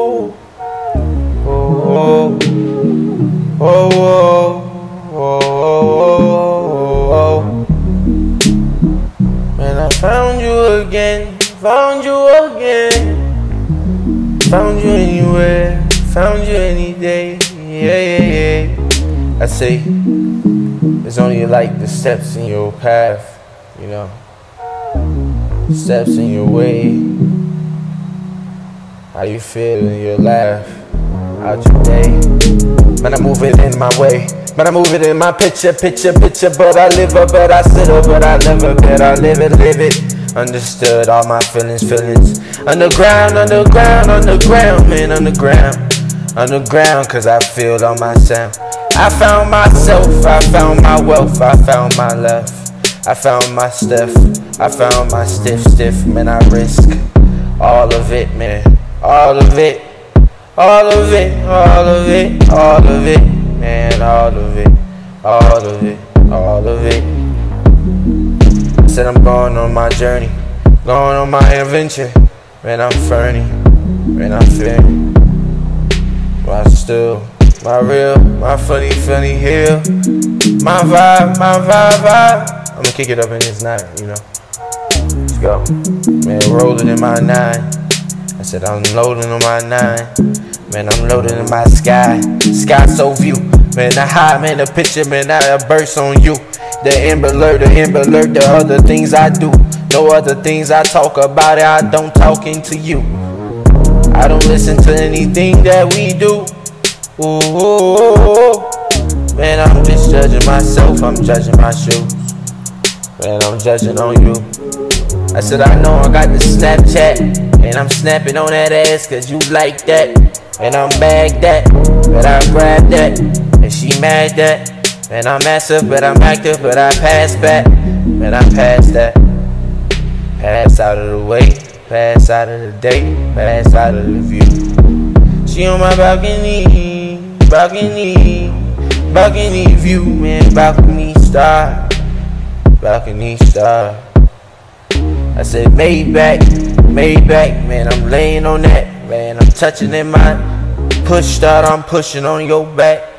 oh, I found you again, found you again, found you anywhere, found you any day, yeah, yeah, yeah. I say, it's only like the steps in your path, you know, steps in your way. How you feel in your laugh out your day. Man, I move it in my way. Man, I move it in my picture, picture, picture. But I live up, but I sit up, but I live up, but I live it, live it. Understood all my feelings, feelings. Underground, underground, underground, man, underground. Underground, cause I feel all my sound. I found myself, I found my wealth, I found my love. I found my stuff, I found my stiff, stiff, man, I risk all of it, man. All of it, all of it, all of it, all of it, man, all of it, all of it, all of it. I said I'm going on my journey, going on my adventure. Man, I'm ferny, man, I'm feeling. But still, my real, my funny, funny hill, my vibe, my vibe, vibe. I'ma kick it up in this night, you know. Let's go, man, rolling in my nine. I said I'm loading on my nine. Man, I'm loading in my sky. Sky so view. Man, I high, man, the picture, man, I burst on you. The amber alert, the amber alert, the other things I do. No other things I talk about it, I don't talk into you. I don't listen to anything that we do. Ooh, man, I'm just judging myself, I'm judging my shoes. Man, I'm judging on you. I said, I know I got the Snapchat. And I'm snapping on that ass cause you like that. And I'm bagged that, but I grab that. And she mad that. And I'm massive, but I'm active, but I pass back. And I pass that. Pass out of the way, pass out of the day, pass out of the view. She on my balcony, balcony, balcony view, man, balcony star, balcony star. I said Maybach, Maybach, man, I'm laying on that, man, I'm touching in my push start, I'm pushing on your back.